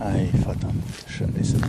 Ei, verdammt, schon ist es.